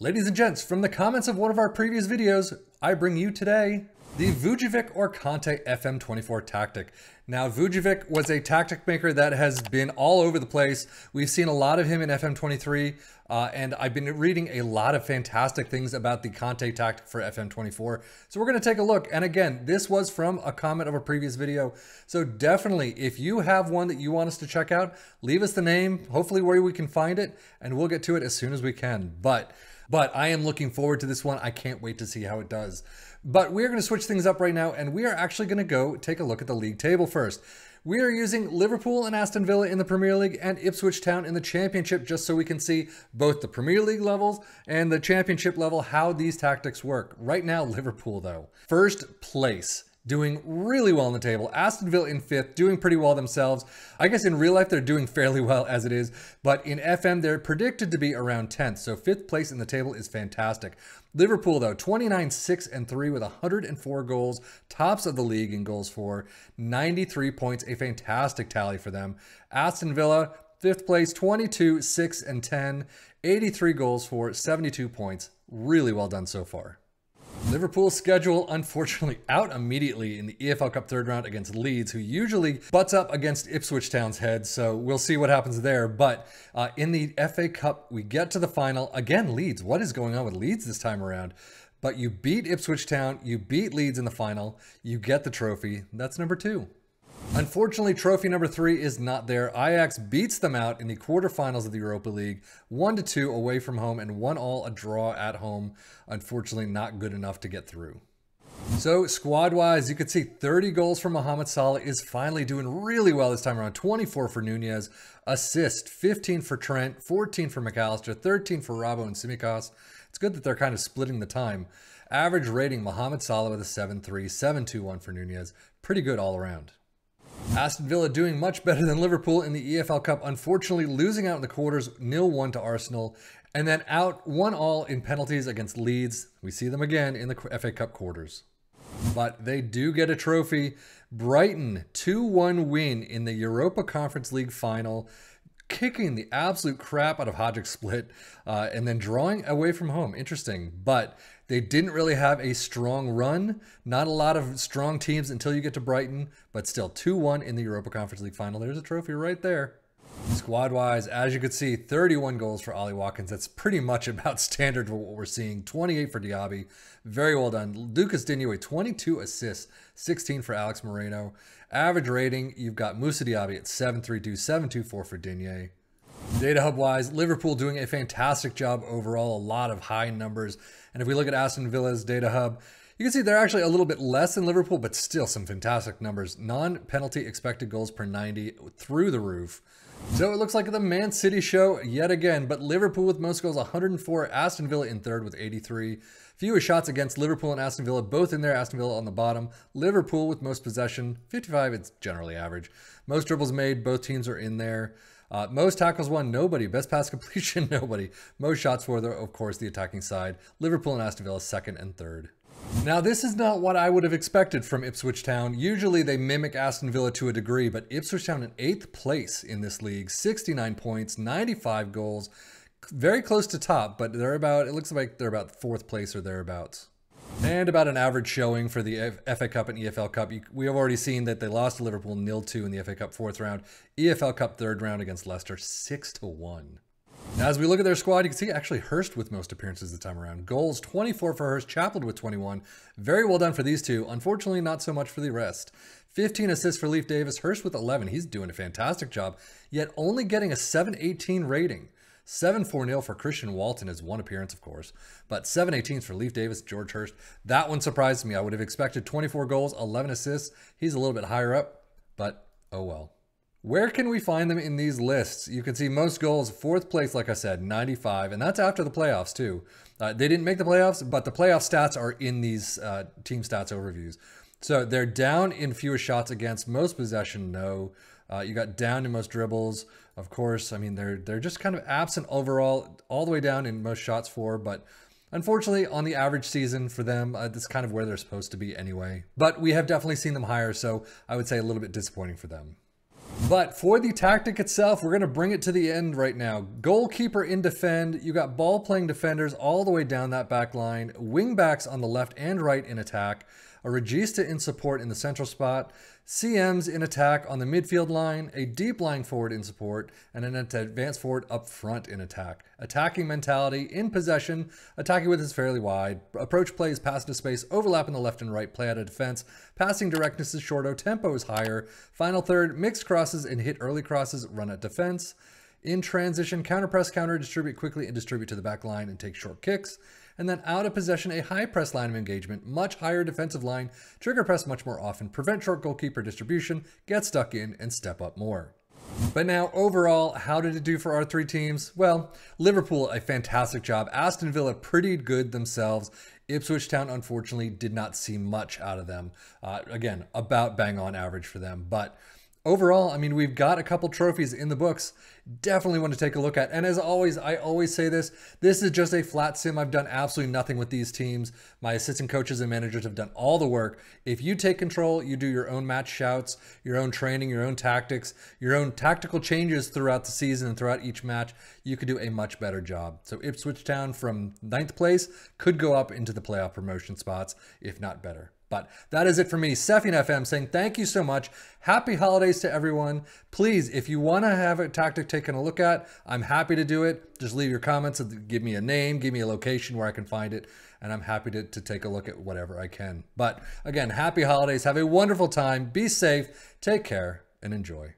Ladies and gents, from the comments of one of our previous videos, I bring you today the Vujevic or Conte FM24 tactic. Now, Vujevic was a tactic maker that has been all over the place. We've seen a lot of him in FM23, uh, and I've been reading a lot of fantastic things about the Conte tactic for FM24. So we're going to take a look. And again, this was from a comment of a previous video. So definitely, if you have one that you want us to check out, leave us the name, hopefully where we can find it, and we'll get to it as soon as we can. But but I am looking forward to this one. I can't wait to see how it does. But we're going to switch things up right now, and we are actually going to go take a look at the league table first. We are using Liverpool and Aston Villa in the Premier League and Ipswich Town in the Championship just so we can see both the Premier League levels and the Championship level, how these tactics work. Right now, Liverpool, though. First place doing really well on the table. Aston Villa in fifth, doing pretty well themselves. I guess in real life, they're doing fairly well as it is, but in FM, they're predicted to be around 10th. So fifth place in the table is fantastic. Liverpool, though, 29, 6, and 3 with 104 goals, tops of the league in goals for, 93 points, a fantastic tally for them. Aston Villa, fifth place, 22, 6, and 10, 83 goals for, 72 points. Really well done so far. Liverpool's schedule, unfortunately, out immediately in the EFL Cup third round against Leeds, who usually butts up against Ipswich Town's head. So we'll see what happens there. But uh, in the FA Cup, we get to the final. Again, Leeds. What is going on with Leeds this time around? But you beat Ipswich Town, you beat Leeds in the final, you get the trophy. That's number two. Unfortunately, trophy number three is not there. Ajax beats them out in the quarterfinals of the Europa League, one to two away from home, and one all a draw at home. Unfortunately, not good enough to get through. So squad wise, you could see 30 goals from Mohamed Salah is finally doing really well this time around. 24 for Nunez, assist 15 for Trent, 14 for Mac Allister, 13 for Robbo and Tsimikas. It's good that they're kind of splitting the time. Average rating Mohamed Salah with a 7-3, 7-2-1 for Nunez. Pretty good all around. Aston Villa doing much better than Liverpool in the EFL Cup, unfortunately losing out in the quarters, nil one to Arsenal, and then out 1 all in penalties against Leeds. We see them again in the FA Cup quarters. But they do get a trophy. Brighton 2-1 win in the Europa Conference League final kicking the absolute crap out of Hajduk Split uh, and then drawing away from home. Interesting. But they didn't really have a strong run. Not a lot of strong teams until you get to Brighton, but still 2 1 in the Europa Conference League final. There's a trophy right there. Squad wise, as you can see, 31 goals for Ollie Watkins. That's pretty much about standard for what we're seeing. 28 for Diaby. Very well done. Lucas Digne, 22 assists, 16 for Alex Moreno. Average rating, you've got Moussa Diaby at 732, 724 for Digne. Data Hub wise, Liverpool doing a fantastic job overall, a lot of high numbers. And if we look at Aston Villa's Data Hub, you can see they're actually a little bit less than Liverpool, but still some fantastic numbers. Non penalty expected goals per 90 through the roof. So it looks like the Man City show yet again, but Liverpool with most goals 104, Aston Villa in third with 83. Fewest shots against Liverpool and Aston Villa, both in there, Aston Villa on the bottom. Liverpool with most possession, 55, it's generally average. Most dribbles made, both teams are in there. Uh, most tackles won, nobody. Best pass completion, nobody. Most shots for, the, of course, the attacking side. Liverpool and Aston Villa second and third. Now, this is not what I would have expected from Ipswich Town. Usually they mimic Aston Villa to a degree, but Ipswich Town in eighth place in this league, 69 points, 95 goals, very close to top, but they're about, it looks like they're about fourth place or thereabouts. And about an average showing for the FA Cup and EFL Cup. We have already seen that they lost to Liverpool nil 2 in the FA Cup fourth round. EFL Cup third round against Leicester 6 to 1. Now, as we look at their squad, you can see actually Hirst with most appearances this time around. Goals 24 for Hirst, Chapel with 21. Very well done for these two. Unfortunately, not so much for the rest. 15 assists for Leif Davis, Hirst with 11. He's doing a fantastic job, yet only getting a 718 rating. 7 4 0 for Christian Walton is one appearance, of course, but 7 18 for Leif Davis, George Hirst. That one surprised me. I would have expected 24 goals, 11 assists. He's a little bit higher up, but oh well. Where can we find them in these lists? You can see most goals, fourth place, like I said, 95, and that's after the playoffs, too. Uh, they didn't make the playoffs, but the playoff stats are in these uh, team stats overviews. So they're down in fewest shots against, most possession, no. Uh, you got down in most dribbles, of course. I mean, they're they're just kind of absent overall, all the way down in most shots for. But unfortunately, on the average season for them, uh, that's kind of where they're supposed to be anyway. But we have definitely seen them higher, so I would say a little bit disappointing for them. But for the tactic itself, we're going to bring it to the end right now. Goalkeeper in defend. You got ball playing defenders all the way down that back line. Wing backs on the left and right in attack. A Regista in support in the central spot. CMs in attack on the midfield line, a deep lying forward in support, and an advanced forward up front in attack. Attacking mentality in possession, attacking with is fairly wide. Approach plays pass to space, overlap in the left and right, play out of defense. Passing directness is shorter, tempo is higher. Final third, mixed crosses and hit early crosses, run at defense. In transition, counter press, counter, distribute quickly and distribute to the back line and take short kicks and then out of possession, a high press line of engagement, much higher defensive line, trigger press much more often, prevent short goalkeeper distribution, get stuck in, and step up more. But now, overall, how did it do for our three teams? Well, Liverpool, a fantastic job. Aston Villa, pretty good themselves. Ipswich Town, unfortunately, did not see much out of them. Uh, again, about bang on average for them. But overall, I mean, we've got a couple trophies in the books. Definitely want to take a look at. And as always, I always say this this is just a flat sim. I've done absolutely nothing with these teams. My assistant coaches and managers have done all the work. If you take control, you do your own match shouts, your own training, your own tactics, your own tactical changes throughout the season and throughout each match, you could do a much better job. So Ipswich Town from ninth place could go up into the playoff promotion spots, if not better. But that is it for me, Sefian FM, saying thank you so much. Happy holidays to everyone. Please, if you want to have a tactic taken a look at, I'm happy to do it. Just leave your comments, give me a name, give me a location where I can find it, and I'm happy to, to take a look at whatever I can. But again, happy holidays. Have a wonderful time. Be safe. Take care and enjoy.